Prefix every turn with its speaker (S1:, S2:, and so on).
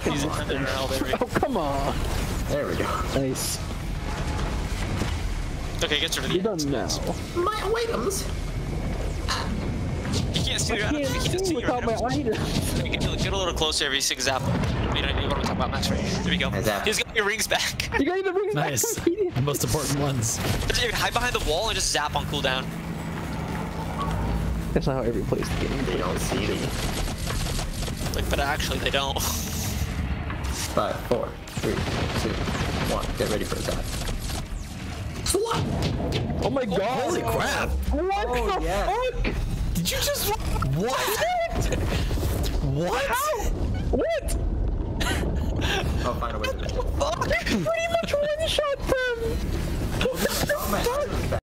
S1: fucking
S2: He's
S1: monster.
S2: there.
S1: Oh, come on.
S3: There we go.
S1: Nice.
S2: Okay, gets rid of
S1: You
S2: the
S1: don't know.
S3: My items.
S2: You can't see
S1: I
S2: your items. You
S1: can't
S2: can't
S1: see
S2: see your
S1: without my
S2: items.
S1: items.
S2: You can get get a little closer every single zap. You know what I'm talking about, Max, right? There we go.
S3: I.
S2: He's got your rings back.
S1: You gotta bring
S4: Nice.
S1: back
S4: The most important ones.
S2: Dude, hide behind the wall and just zap on cooldown.
S1: That's not how every plays the game.
S3: They don't see me.
S2: Like, but actually they don't.
S3: Five, four, three, two, one. Get ready for attack. What?
S1: Oh my god.
S4: Holy crap!
S1: What
S3: Oh,
S1: the
S3: yeah.
S1: fuck?
S4: Did you just what? What?
S1: What?
S3: I'll find a way